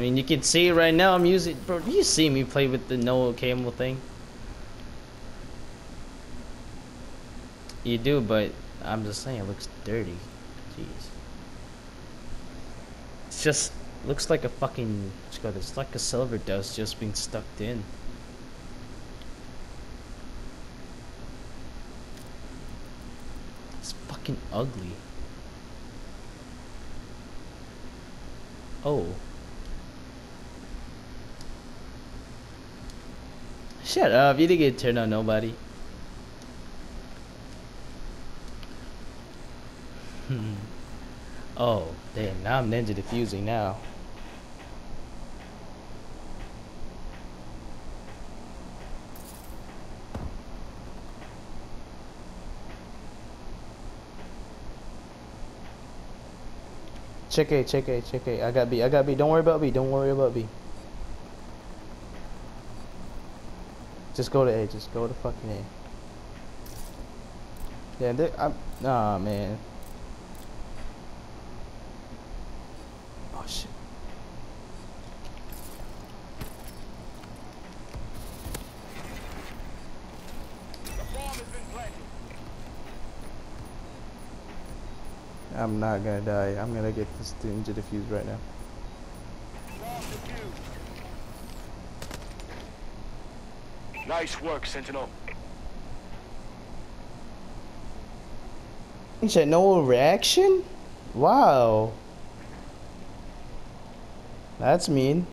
mean, you can see right now. I'm using, bro. You see me play with the no camel thing? You do, but I'm just saying, it looks dirty. Jeez. It's just looks like a fucking. It's like a silver dust just being stuck in. It's fucking ugly. Oh. Shut up, you didn't get turned on nobody. Hmm. oh, damn, now I'm ninja defusing now. Check A, check A, check A. I got B, I got B. Don't worry about B, don't worry about B. Just go to A, just go to fucking A. Yeah, they, I'm, nah, man. Oh, shit. I'm not gonna die. I'm gonna get this ninja defused right now. Nice work, Sentinel. Said no reaction? Wow. That's mean.